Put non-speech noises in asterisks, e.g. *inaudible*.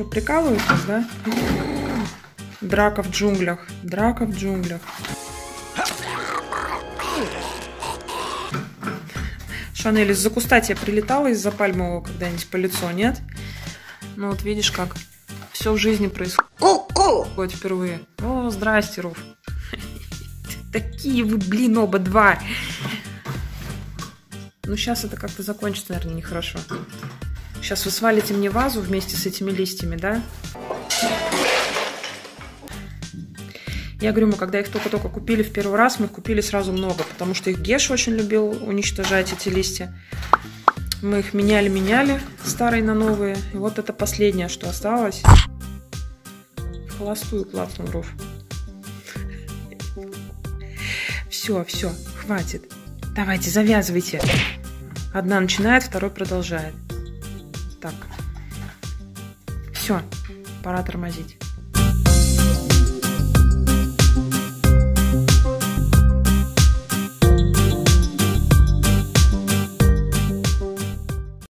Что, прикалываетесь, да? Драка в джунглях. Драка в джунглях. Шанель, из-за куста тебе прилетала из-за пальмового когда-нибудь по лицо, нет? Ну вот видишь, как все в жизни происходит впервые. О, здрасте, Руф. *laughs* Такие вы, блин, оба два. Ну, сейчас это как-то закончится, наверное, нехорошо. Сейчас вы свалите мне вазу вместе с этими листьями, да? Я говорю, мы когда их только-только купили в первый раз, мы их купили сразу много, потому что их Геш очень любил уничтожать эти листья. Мы их меняли-меняли, старые на новые. И вот это последнее, что осталось. В холостую клацнул Руф. Все, все, хватит. Давайте, завязывайте. Одна начинает, второй продолжает. Так. Все, пора тормозить.